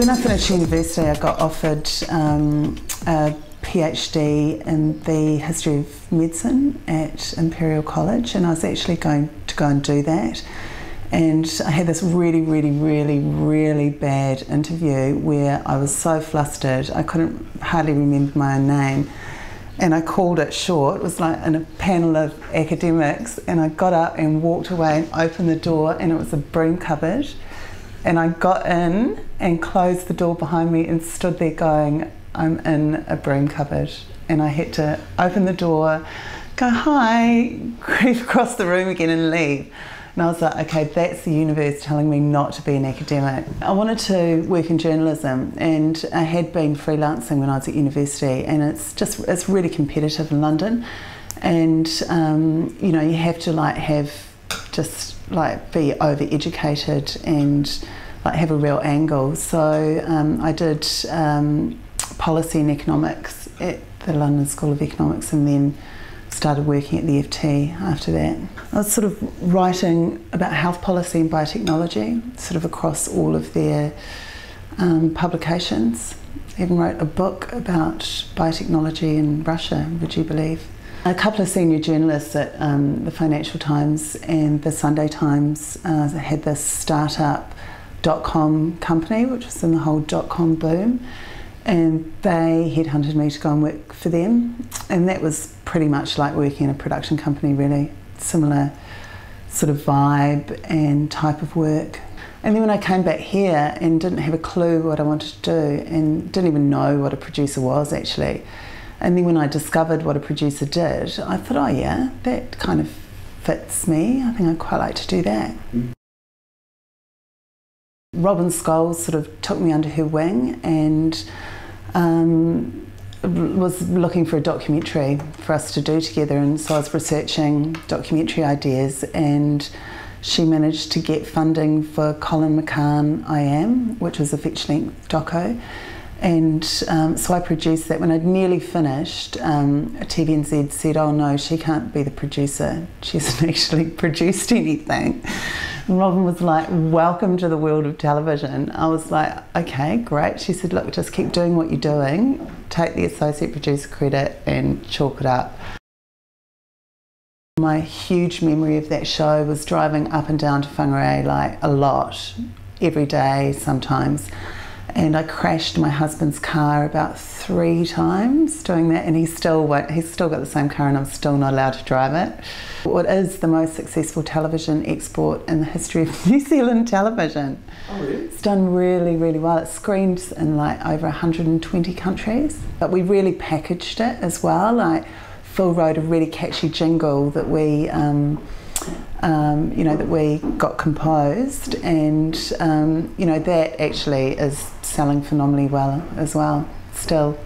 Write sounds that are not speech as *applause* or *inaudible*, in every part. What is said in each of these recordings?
When I finished university, I got offered um, a PhD in the history of medicine at Imperial College, and I was actually going to go and do that. And I had this really, really, really, really bad interview where I was so flustered I couldn't hardly remember my own name. And I called it short. It was like in a panel of academics, and I got up and walked away and opened the door, and it was a broom cupboard and I got in and closed the door behind me and stood there going, I'm in a broom cupboard. And I had to open the door, go hi, *laughs* creep across the room again and leave. And I was like, okay, that's the universe telling me not to be an academic. I wanted to work in journalism and I had been freelancing when I was at university and it's just, it's really competitive in London. And, um, you know, you have to like have just like be over educated and like have a real angle. So um, I did um, policy and economics at the London School of Economics and then started working at the FT after that. I was sort of writing about health policy and biotechnology, sort of across all of their um, publications. Even wrote a book about biotechnology in Russia, would you believe? A couple of senior journalists at um, the Financial Times and the Sunday Times uh, had this startup dot com company, which was in the whole dot com boom, and they headhunted me to go and work for them, and that was pretty much like working in a production company, really similar sort of vibe and type of work. And then when I came back here and didn't have a clue what I wanted to do, and didn't even know what a producer was actually and then when I discovered what a producer did, I thought, oh yeah, that kind of fits me. I think I'd quite like to do that. Mm. Robin Scholes sort of took me under her wing and um, was looking for a documentary for us to do together. And so I was researching documentary ideas and she managed to get funding for Colin McCahon I Am, which was a feature length doco. And um, so I produced that. When I'd nearly finished, um, TVNZ said, Oh no, she can't be the producer. She hasn't *laughs* actually produced anything. And Robin was like, Welcome to the world of television. I was like, Okay, great. She said, Look, just keep doing what you're doing, take the associate producer credit, and chalk it up. My huge memory of that show was driving up and down to Whangarei like a lot, every day sometimes and I crashed my husband's car about three times doing that, and he's still what he's still got the same car, and I'm still not allowed to drive it. What is the most successful television export in the history of *laughs* New Zealand television? Oh, really? It's done really, really well. It screens in like over 120 countries, but we really packaged it as well. Like Phil wrote a really catchy jingle that we. Um, um, you know, that we got composed, and um, you know that actually is selling phenomenally well as well. Still.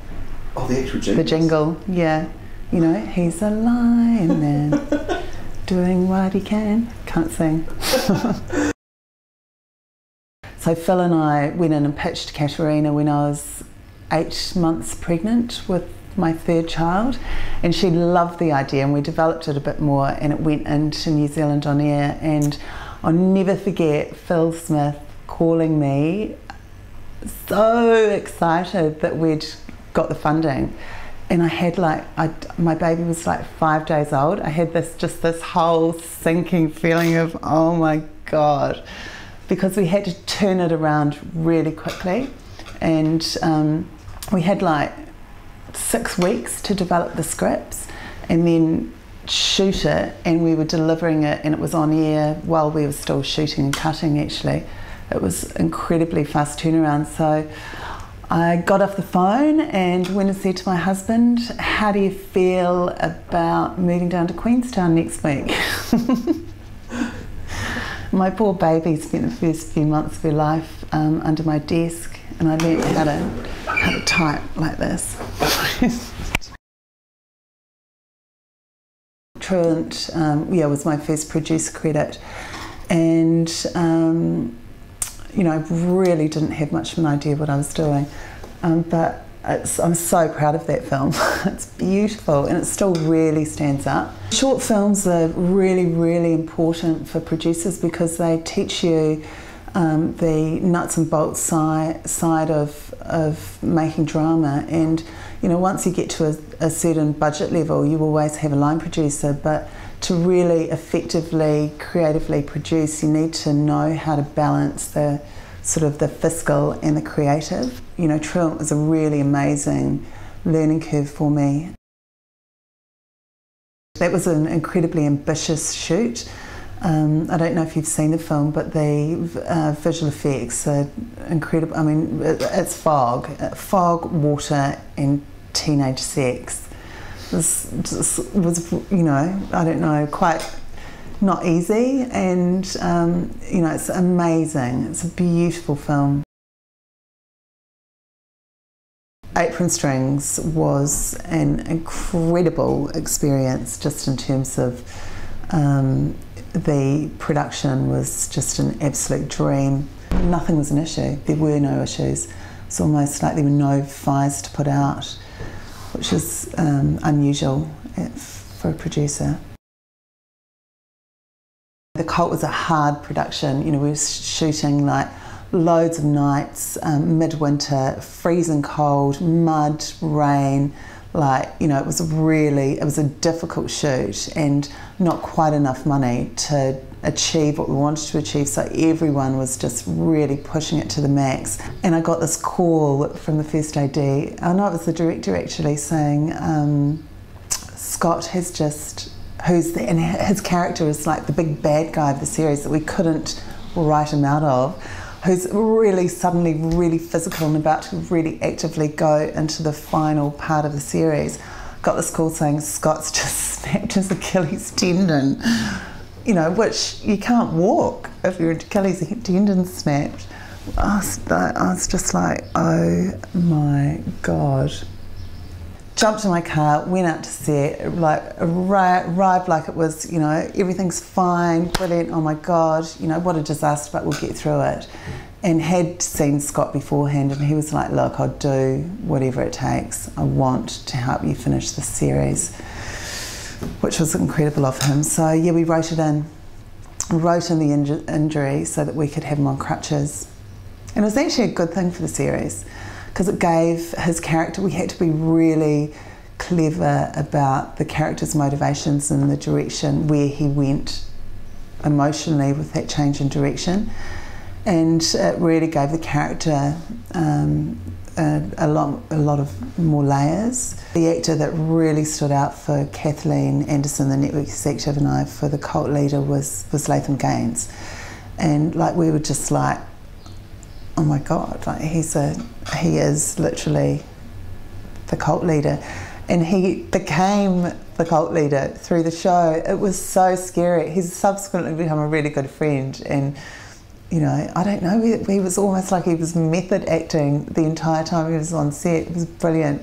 Oh, the actual jingle. The jingle, yeah. You know, he's a lion man, *laughs* doing what he can. Can't sing. *laughs* so Phil and I went in and pitched Katerina when I was eight months pregnant with my third child, and she loved the idea, and we developed it a bit more, and it went into New Zealand on air. And I'll never forget Phil Smith calling me so excited that we'd got the funding. And I had like, I, my baby was like five days old. I had this just this whole sinking feeling of, oh my God, because we had to turn it around really quickly. And um, we had like six weeks to develop the scripts and then shoot it and we were delivering it and it was on air while we were still shooting and cutting actually. It was incredibly fast turnaround. So I got off the phone and went and said to my husband how do you feel about moving down to Queenstown next week *laughs* my poor baby spent the first few months of her life um, under my desk and I learned how to how to type like this. *laughs* Truant, um, yeah, was my first producer credit, and um, you know, I really didn't have much of an idea what I was doing, um, but I'm so proud of that film. *laughs* it's beautiful and it still really stands up. Short films are really, really important for producers because they teach you um, the nuts and bolts side, side of, of making drama. And, you know, once you get to a, a certain budget level, you always have a line producer, but to really effectively, creatively produce, you need to know how to balance the sort of the fiscal and the creative. You know, Truant was a really amazing learning curve for me. That was an incredibly ambitious shoot. Um, I don't know if you've seen the film, but the uh, visual effects are incredible. I mean, it's fog, fog, water, and teenage sex. This was, you know, I don't know, quite not easy, and um, you know, it's amazing. It's a beautiful film. Apron Strings was an incredible experience, just in terms of um, the production was just an absolute dream. Nothing was an issue. There were no issues. It's almost like there were no fires to put out, which is um, unusual for a producer. The Cult was a hard production. You know, we were shooting like loads of nights, um, midwinter, freezing cold, mud, rain, like you know it was really it was a difficult shoot and not quite enough money to achieve what we wanted to achieve. So everyone was just really pushing it to the max. And i got this call from the first ad I know it was the director actually saying um, scott has just who's the, and his character is like the big bad guy of the series that we couldn't write him out of who's really suddenly really physical and about to really actively go into the final part of the series, got this call saying Scott's just *laughs* snapped his Achilles tendon, you know, which you can't walk if your Achilles tendon snapped. I was, I was just like, oh my God jumped in my car, went out to set, like arrived like it was, you know, everything's fine, brilliant, oh my God, you know, what a disaster, but we'll get through it. And had seen Scott beforehand, and he was like, Look, I'll do whatever it takes. I want to help you finish this series, which was incredible of him. So, yeah, we wrote it in. Wrote in the inju injury so that we could have him on crutches. And it was actually a good thing for the series because it gave his character, we had to be really clever about the character's motivations and the direction where he went emotionally with that change in direction. And it really gave the character um, a, a, lot, a lot of more layers. The actor that really stood out for Kathleen Anderson, the network executive, and I for the cult leader was, was Latham Gaines. And like we were just like, oh my god, like he's a he is literally the cult leader. And he became the cult leader through the show. It was so scary. He's subsequently become a really good friend and you know, I don't know, he, was almost like he was method acting the entire time he was on set. It was brilliant.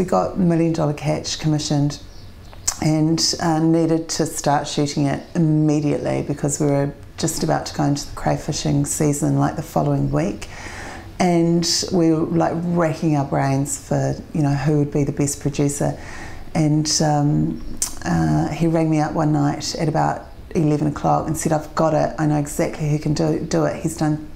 We got Million Dollar Catch commissioned and uh, needed to start shooting it immediately because we were just about to go into the crayfishing season like the following week. And we were like racking our brains for you know who would be the best producer. And um, uh, he rang me up one night at about 11 o'clock and said I've got it. I know exactly who can do, do it. He's done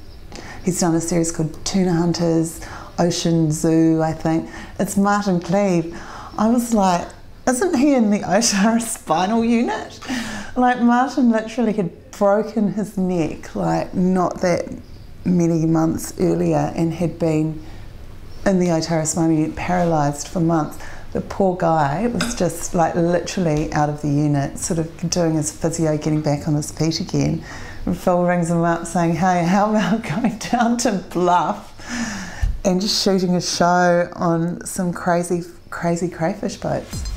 he's done a series called Tuna Hunters Ocean Zoo I think. It's Martin Cleave. I was like isn't he in the Otara spinal unit? Like Martin literally had broken his neck like not that many months earlier and had been in the unit paralysed for months. The poor guy was just like literally out of the unit, sort of doing his physio, getting back on his feet again. And Phil rings him up saying, Hey, how about *laughs* going down to Bluff and just shooting a show on some crazy, crazy crayfish boats?